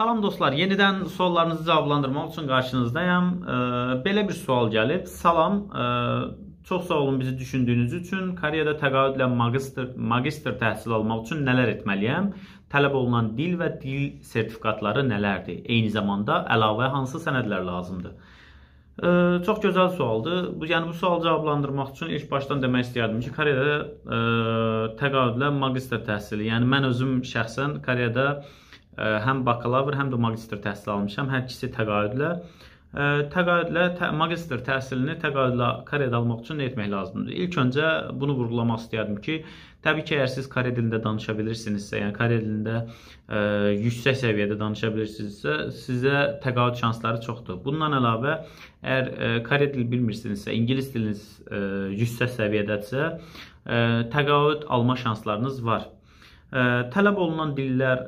Salam dostlar, yenidən suallarınızı cavablandırmaq üçün qarşınızdayam. E, belə bir sual gəlib. Salam, e, çox sağ olun bizi düşündüyünüz üçün. Koreyada təqaüdlə magistr, magistr təhsil almaq üçün nələr etməliyəm? Tələb olunan dil və dil sertifikatları nələrdir? Eyni zamanda əlavə hansı sənədlər lazımdır? E, çox gözəl sualdır. Bu yəni bu sualı cavablandırmaq üçün ilk başdan demək istəyərdim ki, Koreyada e, təqaüdlə magistr təhsili, yəni mən özüm şəxsən Koreyada həm bakalavr, həm də magistr təhsil almışam. Hər ikisi təqaüdlə. Təqaüdlə tə, magistr təhsilini təqaüdlə Koreyada almaq üçün nə etmək lazımdır? İlk öncə bunu vurğulamaq istəyərdim ki, təbii ki, əgər siz Korey dilində danışa bilirsinizsə, yəni Korey dilində ə, yüksək səviyyədə danışa bilirsinizsə, sizə təqaüd şansları çoxdur. Bundan əlavə, əgər ə, Korey dili bilmirsinizsə, ingilis diliniz ə, yüksək səviyyədədirsə, ə, təqaüd alma şanslarınız var. Tələb olunan dillər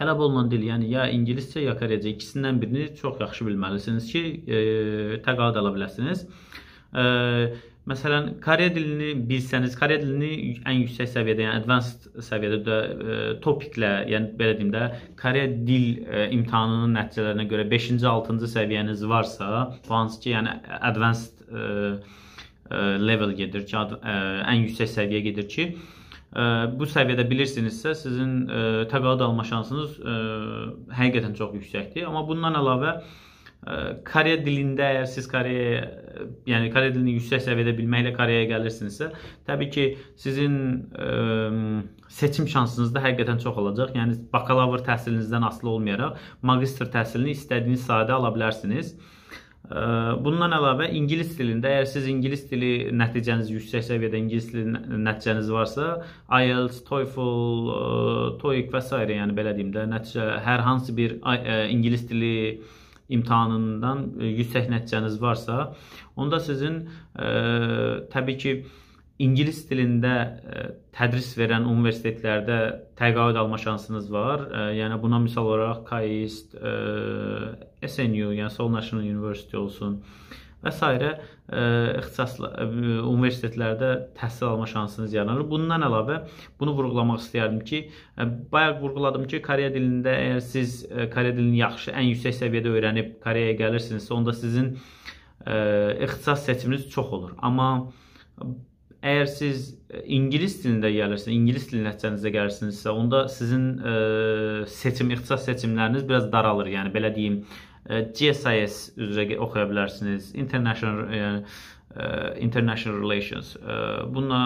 tələb olunan dil, yəni ya ingiliscə, ya koreycə ikisindən birini çox yaxşı bilməlisiniz ki, təqaüd ala biləsiniz. Məsələn, Koreya dilini bilsəniz, Koreya dilini ən yüksək səviyyədə, yəni advanced səviyyədə də topiklə, yəni belə deyim də, Koreya dil imtahanının nəticələrinə görə 5-ci, 6-cı səviyyəniz varsa, bu hansı ki, yəni advanced level gedir ki, ən yüksək səviyyə gedir ki, bu səviyyədə bilirsinizsə, sizin təqaüd alma şansınız həqiqətən çox yüksəkdir. Amma bundan əlavə Koreya dilində əgər siz Koreya, yəni Koreya dilini yüksək səviyyədə bilməklə Koreyaya gəlirsinizsə, təbii ki, sizin ə, seçim şansınız da həqiqətən çox olacaq. Yəni bakalavr təhsilinizdən asılı olmayaraq magistr təhsilini istədiyiniz sahədə ala bilərsiniz. Bundan əlavə ingilis dilində əgər siz ingilis dili nəticəniz yüksək səviyyədə ingilis dili nəticəniz varsa, IELTS, TOEFL, TOEIC və s. yəni belə deyim də, nəticə hər hansı bir ingilis dili imtahanından yüksək nəticəniz varsa, onda sizin ə, təbii ki, ingilis dilində ə, tədris verən universitetlərdə təqaüd alma şansınız var. Ə, yəni buna misal olaraq KAIST, ə, SNU, yəni Seoul National University olsun və s. ixtisaslı universitetlərdə təhsil alma şansınız yaranır. Bundan əlavə bunu vurğulamaq istəyərdim ki, bayaq vurğuladım ki, Koreya dilində əgər siz Koreya dilini yaxşı, ən yüksək səviyyədə öyrənib Koreyaya gəlirsinizsə, onda sizin ixtisas seçiminiz çox olur. Amma Əgər siz e, ingilis dilində gəlirsiniz, ingilis dili nəticənizdə gəlirsinizsə, onda sizin ə, e, seçim, ixtisas seçimləriniz biraz daralır. Yəni belə deyim, e, GSIS üzrə oxuya bilərsiniz, international yəni ə, international relations. Ə, buna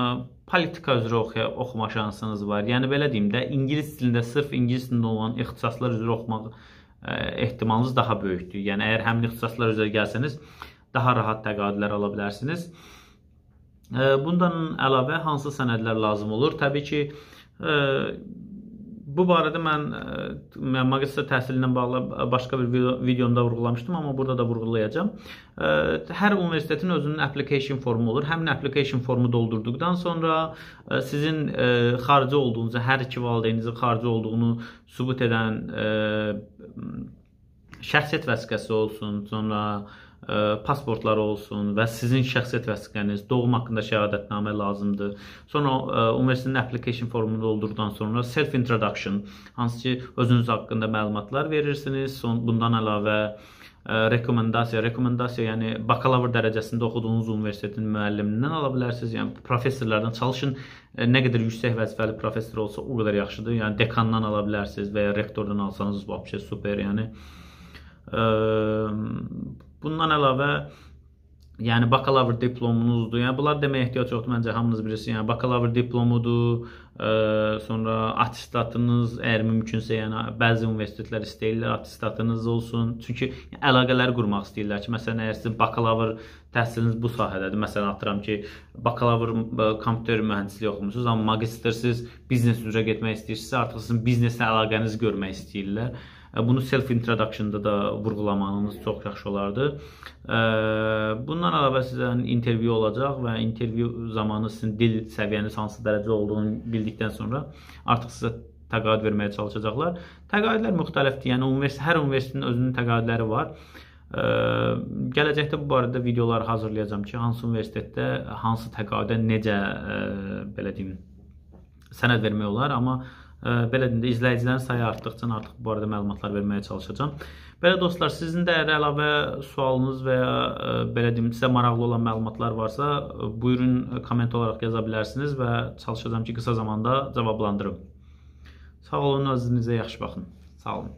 politika üzrə oxuya, oxuma şansınız var. Yəni belə deyim də, ingilis dilində sırf ingilis dilində olan ixtisaslar üzrə oxumaq ə, ehtimalınız daha böyükdür. Yəni əgər həmin ixtisaslar üzrə gəlsəniz, daha rahat təqaüdlər ala bilərsiniz. Bundan əlavə hansı sənədlər lazım olur? Təbii ki, bu barədə mən, mən magistr təhsili ilə bağlı başqa bir video, videomda vurğulamışdım, amma burada da vurğulayacağam. Hər universitetin özünün application formu olur. Həmin application formu doldurduqdan sonra sizin xarici olduğunuzu, hər iki valideyninizin xarici olduğunu sübut edən şəxsiyyət vəsiqəsi olsun, sonra pasportları olsun və sizin şəxsiyyət vəsiqəniz, doğum haqqında şəhadətnamə lazımdır. Sonra universitetin application formunu doldurduqdan sonra self introduction, hansı ki özünüz haqqında məlumatlar verirsiniz. Son bundan əlavə rekomendasiya, rekomendasiya yəni bakalavr dərəcəsində oxuduğunuz universitetin müəllimindən ala bilərsiniz. Yəni professorlardan çalışın nə qədər yüksək vəzifəli professor olsa o qədər yaxşıdır. Yəni dekandan ala bilərsiniz və ya rektordan alsanız vəbşə super. Yəni ə, Bundan əlavə yəni bakalavr diplomunuzdur. Yəni bunlar deməyə ehtiyac yoxdur. Məncə hamınız bilirsiniz. Yəni bakalavr diplomudur, ə, sonra attestatınız, əgər mümkünsə, yəni bəzi universitetlər istəyirlər attestatınız olsun. Çünki yəni, əlaqələr qurmaq istəyirlər ki, məsələn, əgər sizin bakalavr təhsiliniz bu sahədədir. Məsələn, atıram ki, bakalavr kompüter mühəndisliyi oxumusunuz, amma magistrsiz biznes üzrə getmək istəyirsinizsə, artıq sizin bizneslə əlaqənizi görmək istəyirlər. Bunu self introduction-da da vurğulamanız çox yaxşı olardı. Bundan əlavə sizin intervyu olacaq və intervyu zamanı sizin dil səviyyəniz hansı dərəcədə olduğunu bildikdən sonra artıq sizə təqaüd verməyə çalışacaqlar. Təqaüdlər müxtəlifdir. Yəni universitet hər universitetin özünün təqaüdləri var. Ə, gələcəkdə bu barədə videolar hazırlayacağam ki, hansı universitetdə hansı təqaüdə necə ə, belə deyim sənəd vermək olar, amma Belə deyim də izləyicilərin sayı artdıqca artıq bu barədə məlumatlar verməyə çalışacağam. Belə dostlar, sizin də əgər əlavə sualınız və ya belə deyim, sizə maraqlı olan məlumatlar varsa, buyurun komment olaraq yaza bilərsiniz və çalışacağam ki, qısa zamanda cavablandırım. Sağ olun, özünüzə yaxşı baxın. Sağ olun.